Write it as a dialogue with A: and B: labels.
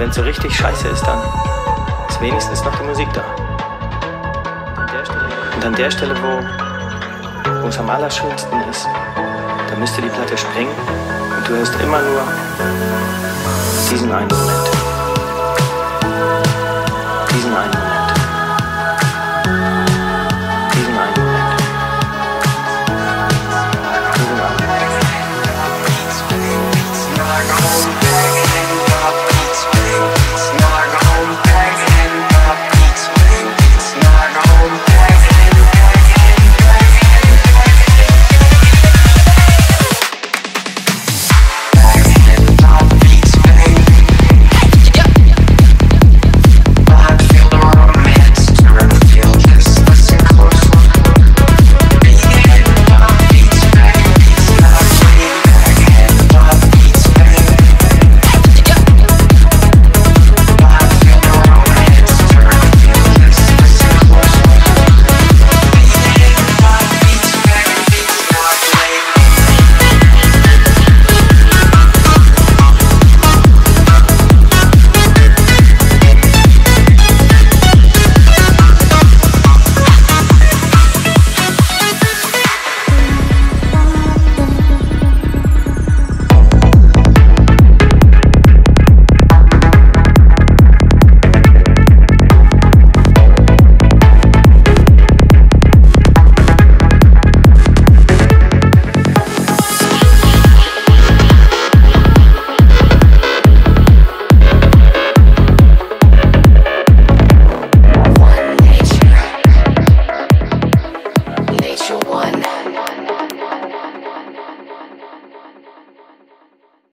A: wenn es so richtig scheiße ist, dann ist wenigstens noch die Musik da. Und an der Stelle, wo, wo es am allerschönsten ist, da müsste die Platte springen und du hörst immer nur diesen einen Moment.